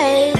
baby.